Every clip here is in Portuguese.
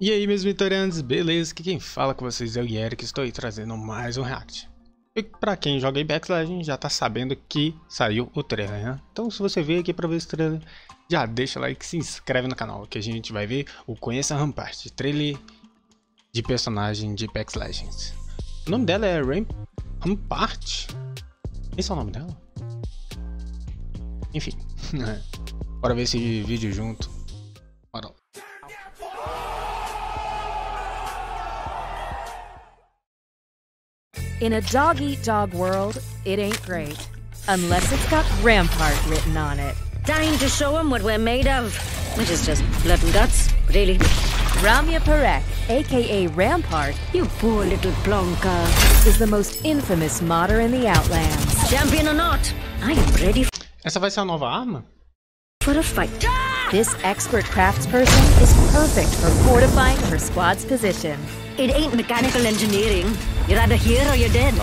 E aí meus vitorianos, beleza? Aqui quem fala com vocês é o Eric, estou aí trazendo mais um react. E pra quem joga Apex Legends já tá sabendo que saiu o trailer, né? Então se você veio aqui pra ver esse trailer, já deixa o like e se inscreve no canal, que a gente vai ver o Conheça Rampart, trailer de personagem de Apex Legends. O nome dela é Ramp Rampart? Esse é o nome dela? Enfim, bora ver esse vídeo junto. In a dog eat dog world, it ain't great. Unless it's got Rampart written on it. Time to show 'em what we're made of. Which is just blood and guts, really. Ramya Parek, aka Rampart, You poor little plonker. is the most infamous modder in the Outlands. Champion or not, I am ready Essa vai ser a nova arma? for a fight. This expert craftsperson is perfect for fortifying her squad's position. It ain't mechanical engineering. You're either here or you're dead.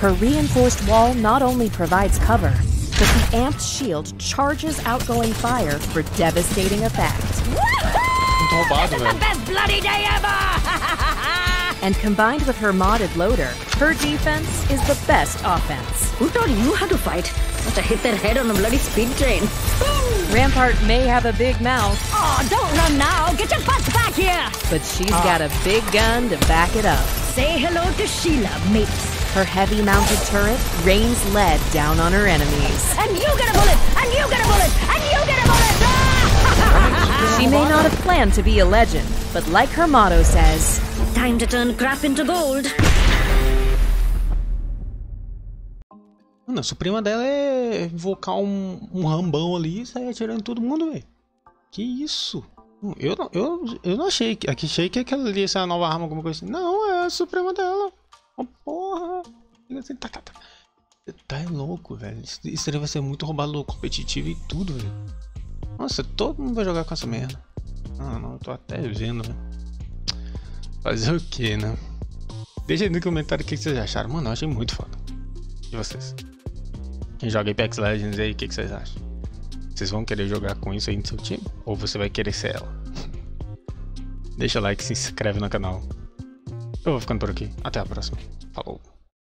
Her reinforced wall not only provides cover, but the amped shield charges outgoing fire for devastating effect. Muito roubado, velho. Best bloody day ever! And combined with her modded loader, her defense is the best offense. Who taught you how to fight? Must have hit their head on a bloody speed train. Boom! Rampart may have a big mouth, Oh, don't run now! Get your butts back here! but she's got a big gun to back it up. Say hello to Sheila, mates. Her heavy mounted turret rains lead down on her enemies. And you get a bullet! And you get a bullet! And you get a bullet! Ah! She may not have planned to be a legend, but like her motto says, Time to turn crap into gold. Mano, a suprema dela é invocar um, um rambão ali e sair atirando em todo mundo, velho. Que isso? Eu não, eu, eu não achei que. Achei que aquela ali a nova arma, alguma coisa assim. Não, é a suprema dela. Oh, porra. Assim, tá, tá, tá. Tá é louco, velho. Isso, isso aí vai ser muito roubado no competitivo e tudo, velho. Nossa, todo mundo vai jogar com essa merda. Ah, não, eu tô até vendo, velho. Fazer o que, né? Deixa aí no comentário o que vocês acharam. Mano, eu achei muito foda. E vocês? Quem joga Apex Legends aí, o que vocês acham? Vocês vão querer jogar com isso aí no seu time? Ou você vai querer ser ela? Deixa o like, se inscreve no canal. Eu vou ficando por aqui. Até a próxima. Falou.